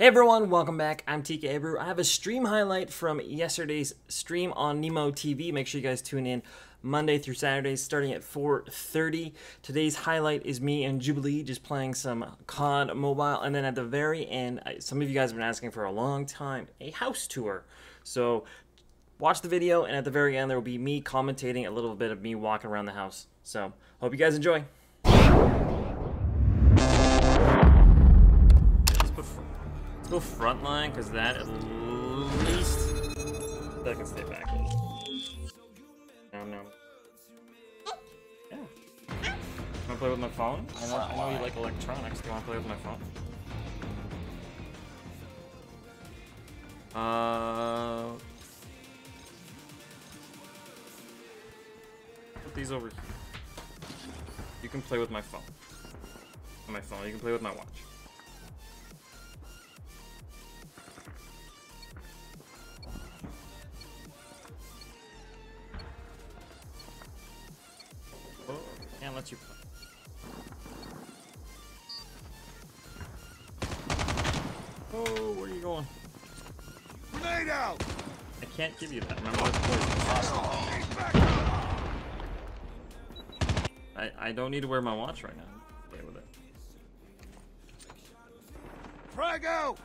Hey everyone, welcome back. I'm TKA Brew. I have a stream highlight from yesterday's stream on Nimo TV. Make sure you guys tune in Monday through Saturdays starting at 4.30. Today's highlight is me and Jubilee just playing some COD Mobile. And then at the very end, some of you guys have been asking for a long time, a house tour. So watch the video and at the very end there will be me commentating a little bit of me walking around the house. So hope you guys enjoy. Go frontline, because that at least... That can stay back. No, no. Yeah. Wanna play with my phone? I know, I know you like electronics. Do you wanna play with my phone? Uh... Put these over here. You can play with my phone. On my phone, you can play with my watch. Can't you play. Oh, where are you going? Grenade out! I can't give you that. Remember that's poison. I I don't need to wear my watch right now. Play with it. Frag out!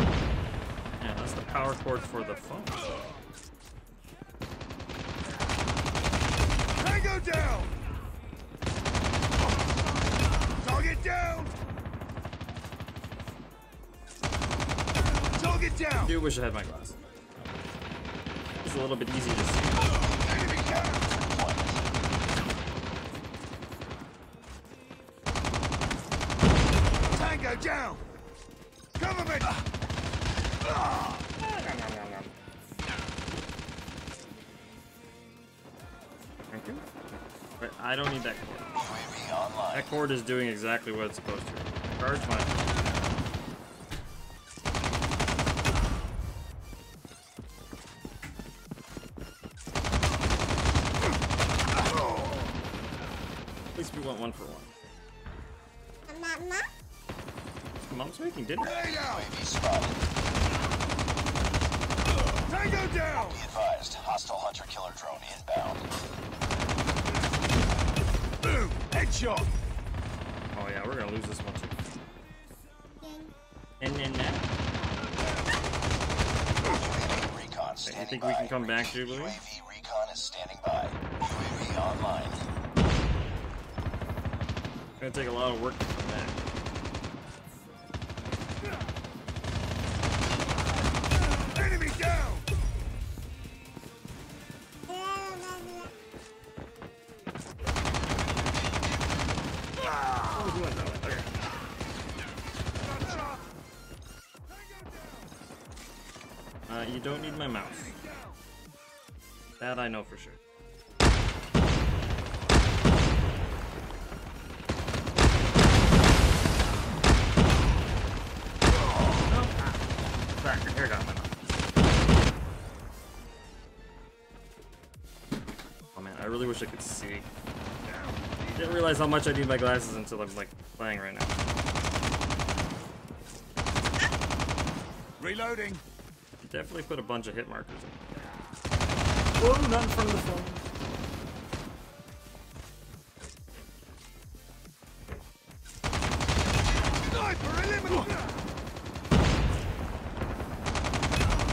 Yeah, that's the power cord for the phone. Tango down! Target down! Target down! I do wish I had my glasses. It's a little bit easier to see. Enemy! Tango down! Cover me! Ah! Thank you. But I don't need that cord. That cord is doing exactly what it's supposed to. Charge my. At least we want one for one. Mama? Mom's making dinner. Grenade out! UAV spotted. Tango down! Be advised, hostile hunter-killer drone inbound. Boom! Headshot! Oh yeah, we're gonna lose this one too. And then that. UAV recon standing think we can come back, Jubilee? UAV recon is standing by. UAV online. Gonna take a lot of work to come back. Enemy down! Uh, you don't need my mouse. That I know for sure. Wish I could see. Didn't realize how much I need my glasses until I'm like playing right now. Reloading! Definitely put a bunch of hit markers in. Whoa, not in front the phone. Sniper eliminated!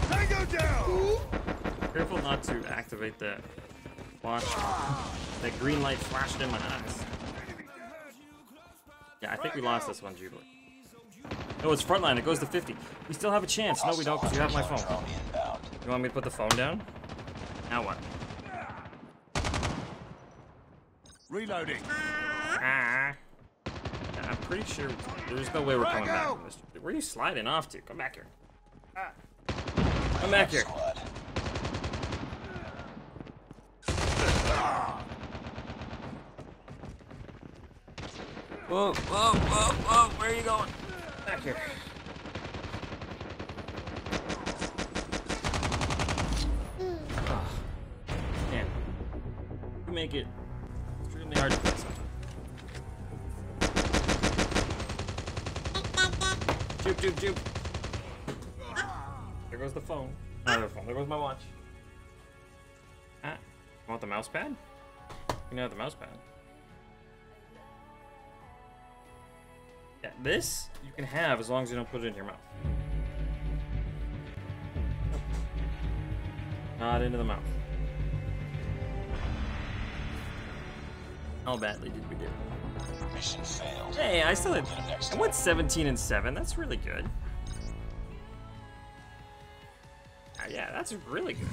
Tango down! Careful not to activate that. Watch. That green light flashed in my eyes. Yeah, I think we lost this one, Jubilee. No, it's frontline. It goes to 50. We still have a chance. No, we don't, because you have my phone. You want me to put the phone down? Now what? Reloading! Ah. I'm pretty sure there's no way we're coming back. Where are you sliding off to? Come back here. Come back here. Whoa, whoa, whoa, whoa. Where are you going? Back here. Man. You make it extremely hard to play sometimes. Juke, juke, juke. There goes the phone. Not the phone. There goes my watch. Ah, want the mouse pad? You have the mouse pad. Yeah, this you can have as long as you don't put it in your mouth. Not into the mouth. How badly did we do? Mission failed. Hey, I still had. I went 17 and 7. That's really good. Ah, yeah, that's really good.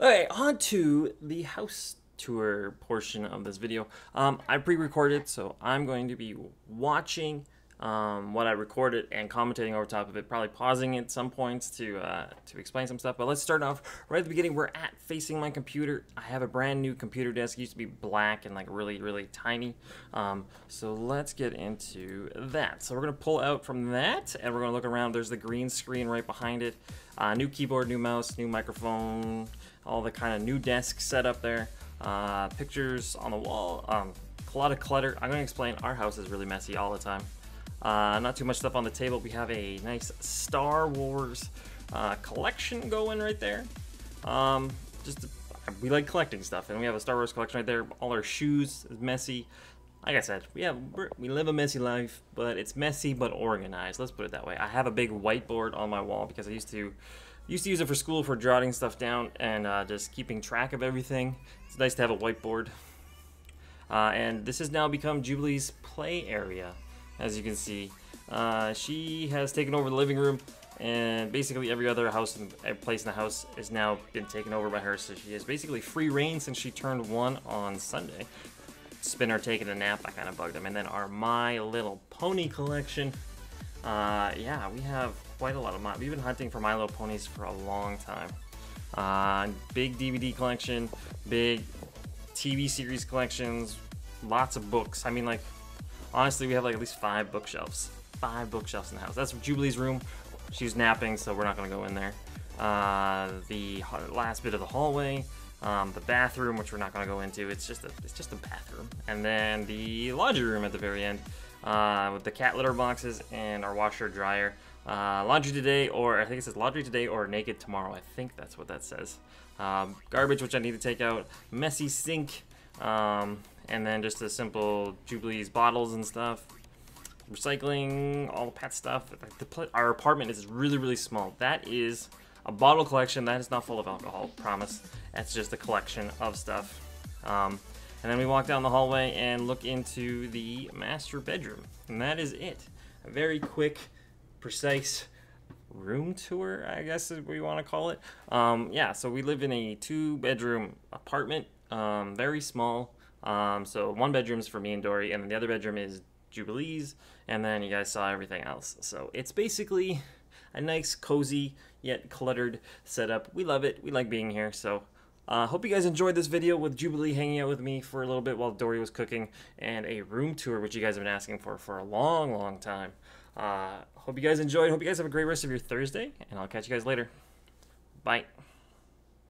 Okay, on to the house tour portion of this video. Um, I pre-recorded, so I'm going to be watching um, what I recorded and commentating over top of it, probably pausing at some points to uh, to explain some stuff. But let's start off right at the beginning. We're at facing my computer. I have a brand new computer desk. It used to be black and like really really tiny. Um, so let's get into that. So we're gonna pull out from that and we're gonna look around. There's the green screen right behind it. Uh, new keyboard, new mouse, new microphone, all the kind of new desk setup there. Uh, pictures on the wall. Um, a lot of clutter. I'm gonna explain. Our house is really messy all the time. Uh, not too much stuff on the table. We have a nice Star Wars uh, collection going right there. Um, just we like collecting stuff, and we have a Star Wars collection right there. All our shoes is messy. Like I said, we have we live a messy life, but it's messy but organized. Let's put it that way. I have a big whiteboard on my wall because I used to used to use it for school for jotting stuff down and uh, just keeping track of everything. It's nice to have a whiteboard. Uh, and this has now become Jubilee's play area, as you can see. Uh, she has taken over the living room, and basically every other house and uh, place in the house has now been taken over by her. So she has basically free reign since she turned one on Sunday. Spinner taking a nap, I kind of bugged him. And then our My Little Pony collection. Uh, yeah, we have quite a lot of. We've been hunting for My Little Ponies for a long time. Uh, big DVD collection, big TV series collections, lots of books. I mean, like, honestly, we have like at least five bookshelves. Five bookshelves in the house. That's Jubilee's room. She's napping, so we're not gonna go in there. Uh, the last bit of the hallway, um, the bathroom, which we're not gonna go into. It's just a it's just a bathroom, and then the laundry room at the very end, uh, with the cat litter boxes and our washer dryer. Uh, laundry today, or I think it says laundry today or naked tomorrow. I think that's what that says. Um, garbage, which I need to take out. Messy sink, um, and then just a simple Jubilee's bottles and stuff. Recycling, all the pet stuff. The our apartment is really, really small. That is a bottle collection. That is not full of alcohol, promise. That's just a collection of stuff. Um, and then we walk down the hallway and look into the master bedroom. And that is it. A very quick, precise room tour, I guess is you want to call it. Um, yeah, so we live in a two bedroom apartment, um, very small. Um, so one bedroom is for me and Dori, and then the other bedroom is Jubilee's, and then you guys saw everything else. So it's basically a nice, cozy, yet cluttered setup. We love it. We like being here. So uh, hope you guys enjoyed this video with Jubilee hanging out with me for a little bit while Dori was cooking, and a room tour, which you guys have been asking for for a long, long time. Uh, hope you guys enjoyed. Hope you guys have a great rest of your Thursday, and I'll catch you guys later. Bye.